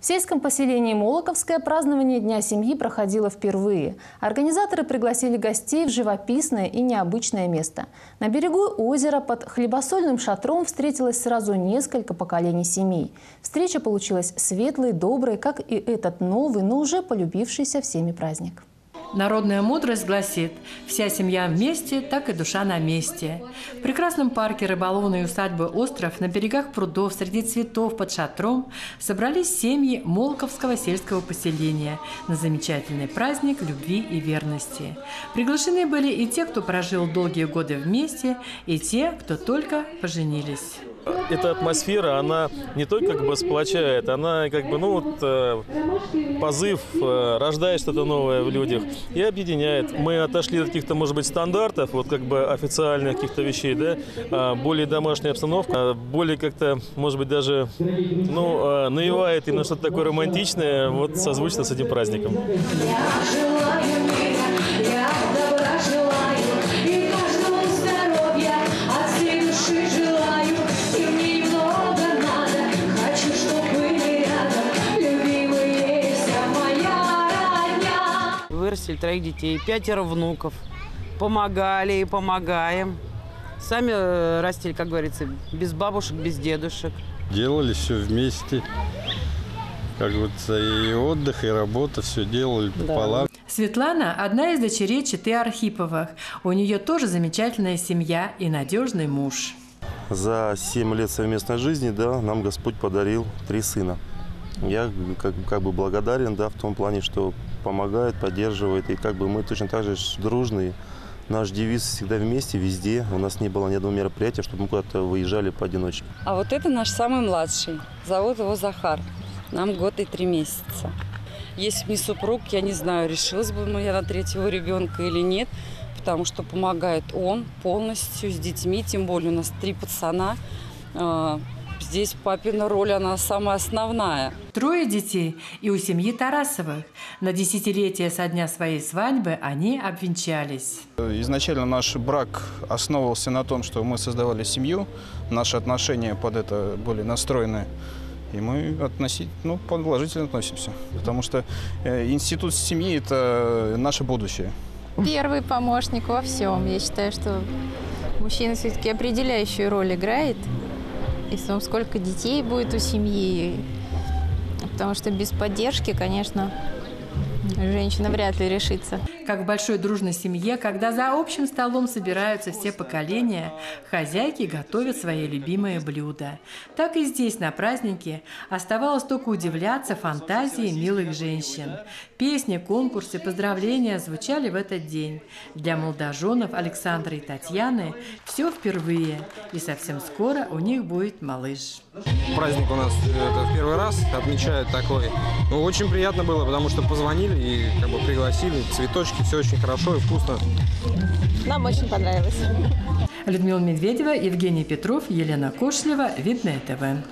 В сельском поселении Молоковское празднование Дня семьи проходило впервые. Организаторы пригласили гостей в живописное и необычное место. На берегу озера под хлебосольным шатром встретилось сразу несколько поколений семей. Встреча получилась светлой, доброй, как и этот новый, но уже полюбившийся всеми праздник. Народная мудрость гласит «Вся семья вместе, так и душа на месте». В прекрасном парке рыболовной усадьбы «Остров» на берегах прудов среди цветов под шатром собрались семьи Молковского сельского поселения на замечательный праздник любви и верности. Приглашены были и те, кто прожил долгие годы вместе, и те, кто только поженились. Эта атмосфера, она не только как бы сплочает, она как бы, ну вот, э, позыв, э, рождает что-то новое в людях и объединяет. Мы отошли от каких-то, может быть, стандартов, вот как бы официальных каких-то вещей, да, а более домашняя обстановка, а более как-то, может быть, даже, ну, э, навевает именно что-то такое романтичное, вот созвучно с этим праздником. Вырастили троих детей, пятеро внуков. Помогали и помогаем. Сами э, растили, как говорится, без бабушек, без дедушек. Делали все вместе. Как говорится, и отдых, и работа, все делали пополам. Светлана – одна из дочерей Читы Архиповых. У нее тоже замечательная семья и надежный муж. За 7 лет совместной жизни, да, нам Господь подарил три сына. Я как, как бы благодарен, да, в том плане, что помогает, поддерживает, и как бы мы точно так же дружные. Наш девиз всегда вместе, везде. У нас не было ни одного мероприятия, чтобы мы куда-то выезжали поодиночке. А вот это наш самый младший. Зовут его Захар. Нам год и три месяца. Если бы не супруг, я не знаю, решилась бы я на третьего ребенка или нет, потому что помогает он полностью с детьми, тем более у нас три пацана. Здесь папина роль, она самая основная. Трое детей и у семьи Тарасовых. На десятилетие со дня своей свадьбы они обвенчались. Изначально наш брак основывался на том, что мы создавали семью, наши отношения под это были настроены, и мы относить, ну, положительно относимся, потому что э, институт семьи – это наше будущее. Первый помощник во всем. Я считаю, что мужчина все-таки определяющую роль играет. И в том, сколько детей будет у семьи. Потому что без поддержки, конечно, женщина вряд ли решится. Как в большой дружной семье, когда за общим столом собираются все поколения, хозяйки готовят свои любимые блюда. Так и здесь, на празднике, оставалось только удивляться фантазии милых женщин. Песни, конкурсы, поздравления звучали в этот день. Для молодоженов Александра и Татьяны все впервые, и совсем скоро у них будет малыш. Праздник у нас э, это в первый раз отмечают такой. Ну, очень приятно было, потому что позвонили и как бы пригласили. Цветочки, все очень хорошо и вкусно. Нам очень понравилось. Людмила Медведева, Евгений Петров, Елена Кошлева, Видное ТВ.